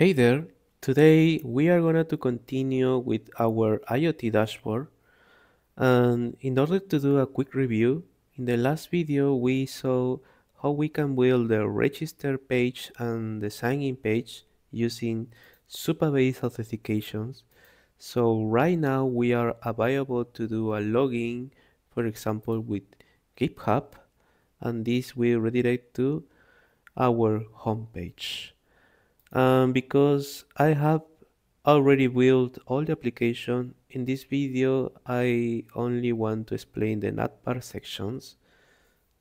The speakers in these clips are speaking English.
Hey there, today we are going to continue with our IoT dashboard. And in order to do a quick review, in the last video we saw how we can build the register page and the sign-in page using Supabase authentications. So right now we are available to do a login, for example with GitHub. And this will redirect to our homepage um, because I have already built all the application. In this video I only want to explain the navbar sections.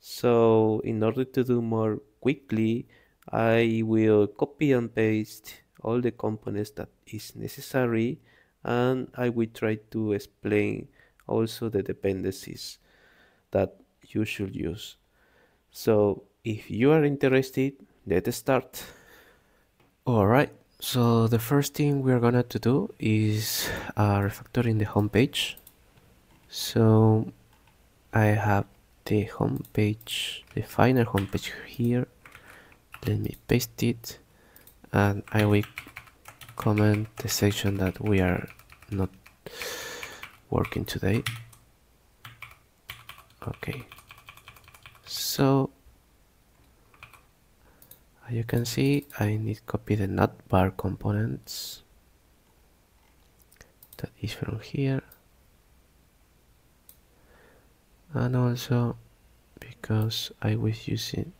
So in order to do more quickly I will copy and paste all the components that is necessary and I will try to explain also the dependencies that you should use. So if you are interested let's start Alright, so the first thing we're gonna to do is uh, refactoring the home page. So I have the home page, the final home page here. Let me paste it and I will comment the section that we are not working today. Okay, so you can see I need copy the navbar components that is from here. And also because I was using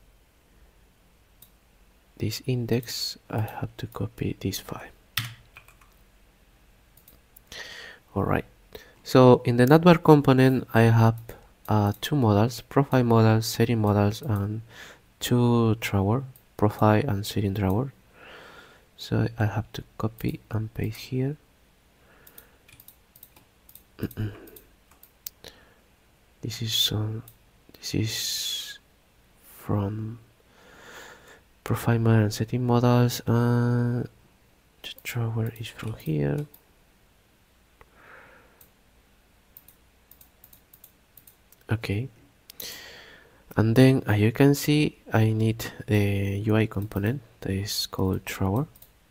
this index I have to copy this file. Alright. So in the navbar component I have uh, two models profile models setting models and two drawer profile and setting drawer. So I have to copy and paste here. This is some this is from profile and setting models and the drawer is from here. Okay and then as you can see I need the UI component that is called drawer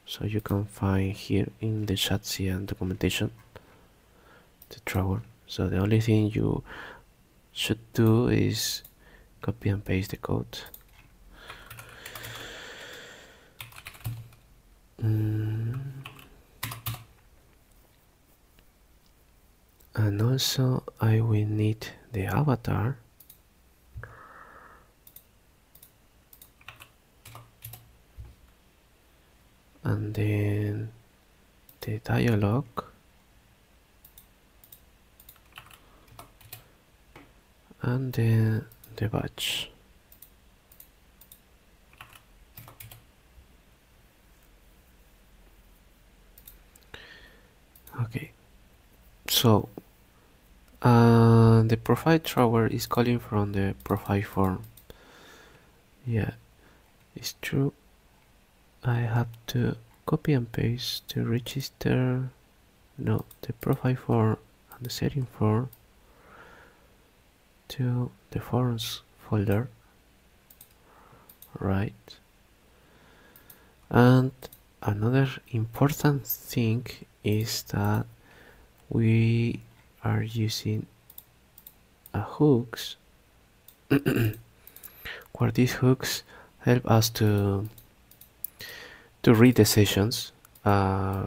so you can find here in the shadcn documentation the drawer so the only thing you should do is copy and paste the code. Mm. and also I will need the avatar and then the dialog and then the batch. Okay. So uh, the profile drawer is calling from the profile form. Yeah it's true I have to copy and paste the register no the profile form and the setting form to the forms folder. Right. And another important thing is that we are using a hooks. Where these hooks help us to to read the sessions uh,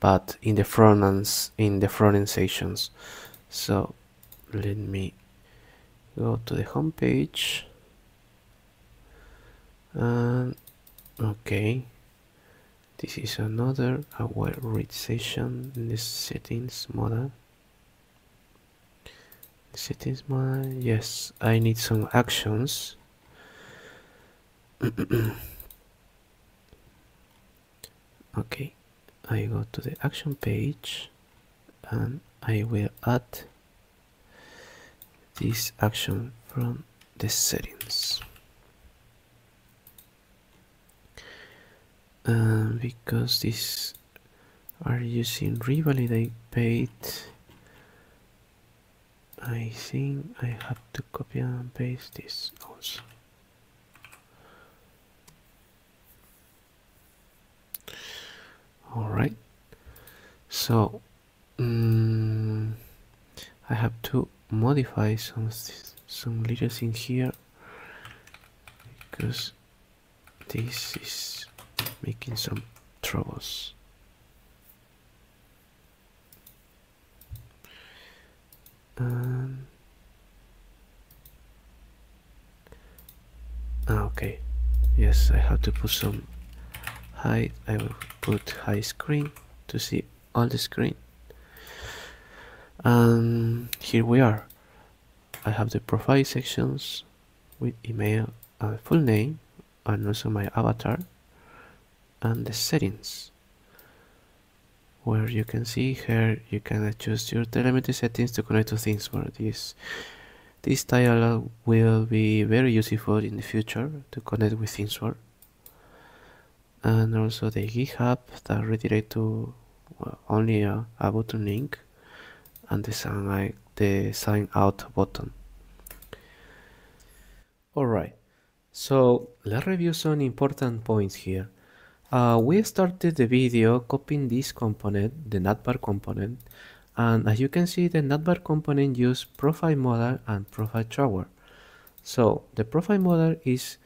but in the front ends in the front end sections so let me go to the home page. And okay. This is another our read session in the settings model. Settings model yes I need some actions okay I go to the action page and I will add this action from the settings. And because these are using revalidate page I think I have to copy and paste this also so um, I have to modify some some letters in here because this is making some troubles. Um, okay. Yes I have to put some height I will put high screen to see all the screen. And here we are. I have the profile sections with email and full name and also my avatar and the settings. Where you can see here you can adjust your telemetry settings to connect to ThingsBoard this this dialog will be very useful in the future to connect with ThingsBoard and also the GitHub that redirect to only a, a button link and the sign, the sign out button. Alright so let's review some important points here. Uh, we started the video copying this component, the navbar component, and as you can see the navbar component use profile model and profile drawer. So the profile model is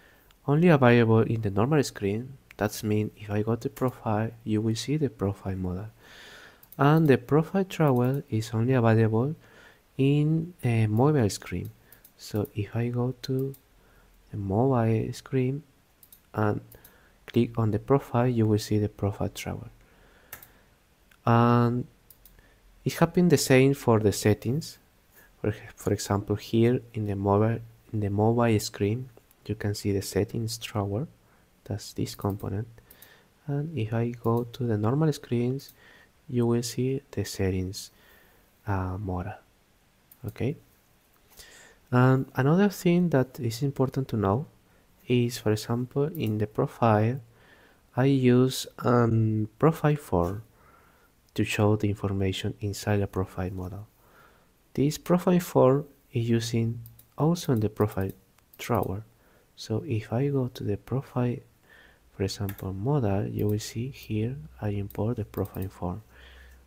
only available in the normal screen, that means if I go to profile you will see the profile model. And the profile travel is only available in a mobile screen. So if I go to the mobile screen and click on the profile you will see the profile travel and it happens the same for the settings for, for example here in the mobile in the mobile screen you can see the settings drawer that's this component and if I go to the normal screens you will see the settings uh, model okay and another thing that is important to know is for example in the profile I use um, profile form to show the information inside a profile model. This profile form is using also in the profile drawer. So if I go to the profile, for example, modal you will see here I import the profile form.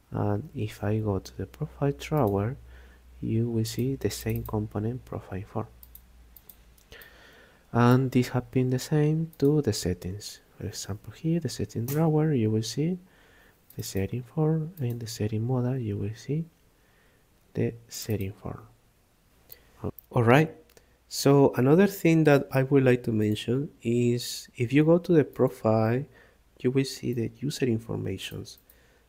And if I go to the profile drawer, you will see the same component profile form. And this has been the same to the settings. For example here the setting drawer you will see the setting form. And the setting modal you will see the setting form. All right so another thing that i would like to mention is if you go to the profile you will see the user informations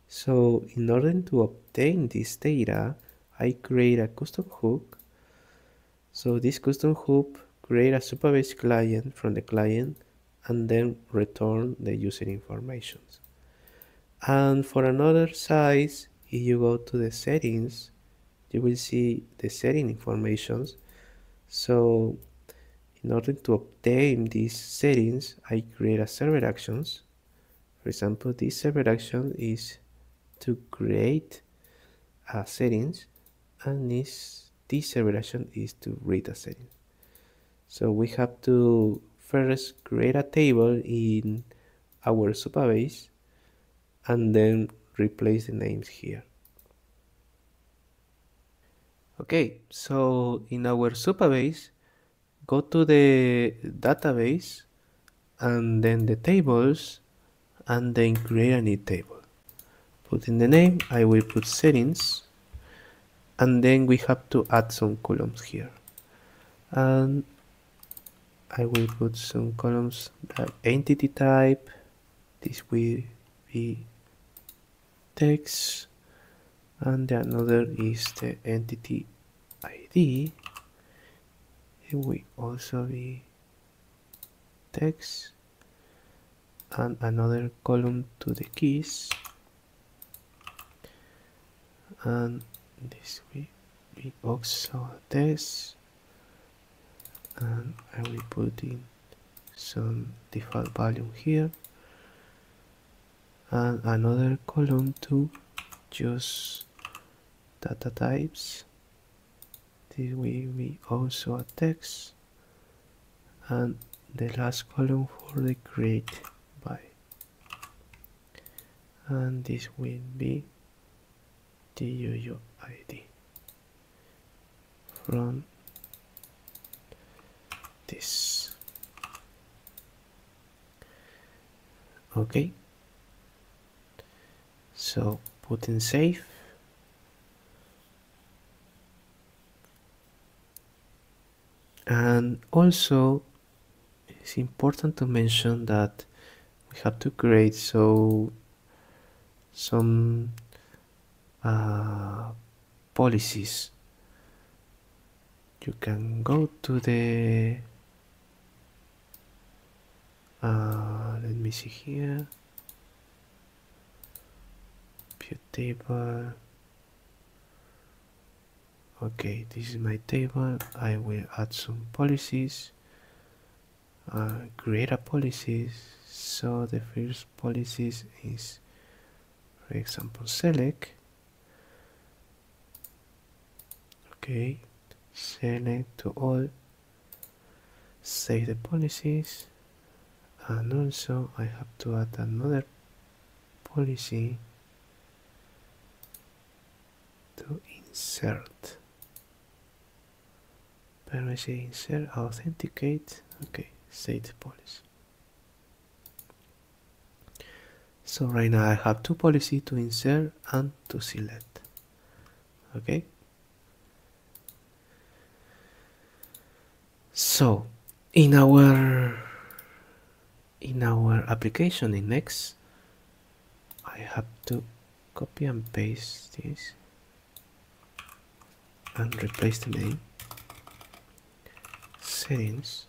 so in order to obtain this data i create a custom hook so this custom hook create a Supabase client from the client and then return the user informations. And for another size, if you go to the settings, you will see the setting informations. So in order to obtain these settings, I create a server actions. For example, this server action is to create a settings and this, this server action is to read a settings. So we have to first create a table in our Supabase and then replace the names here. Okay, so in our Supabase, go to the database and then the tables and then create a new table. Put in the name, I will put settings and then we have to add some columns here. And I will put some columns that entity type this will be text and the another is the entity ID it will also be text and another column to the keys. And this will be also text. And I will put in some default value here. And another column to just data types this will be also a text and the last column for the create by and this will be TUUID from this. Okay. So put in save and also it's important to mention that we have to create so some uh, policies. You can go to the uh, let me see here. View table okay this is my table. I will add some policies. Uh, create a policies so the first policies is for example select. Okay select to all. Save the policies. And also I have to add another policy to insert permission insert authenticate okay the policy. So right now I have two policy to insert and to select okay so in our in our application in next I have to copy and paste this and replace the name settings.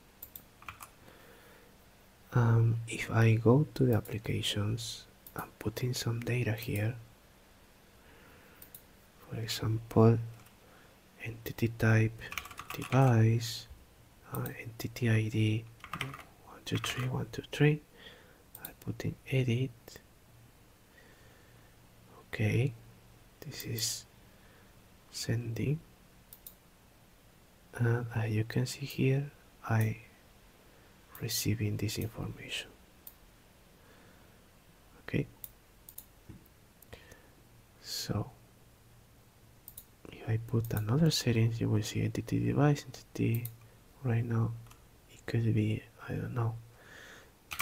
Um, if I go to the applications and put in some data here. For example entity type device uh, entity ID 123 123 I put in edit. Okay this is sending and as you can see here I receiving this information. Okay. So if I put another settings you will see entity device entity right now. It could be I don't know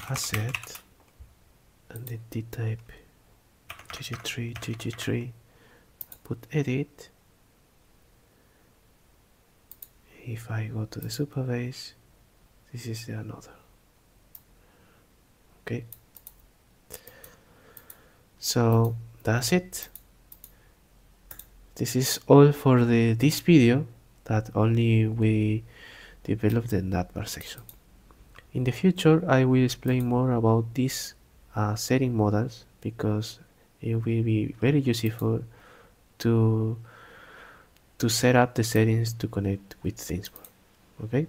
asset and the D type gg3 gg3 I put edit if I go to the super Supabase this is the another. Okay. So that's it. This is all for the this video that only we developed in navbar section. In the future I will explain more about these uh, setting models because it will be very useful to to set up the settings to connect with ThingsBoard. Okay.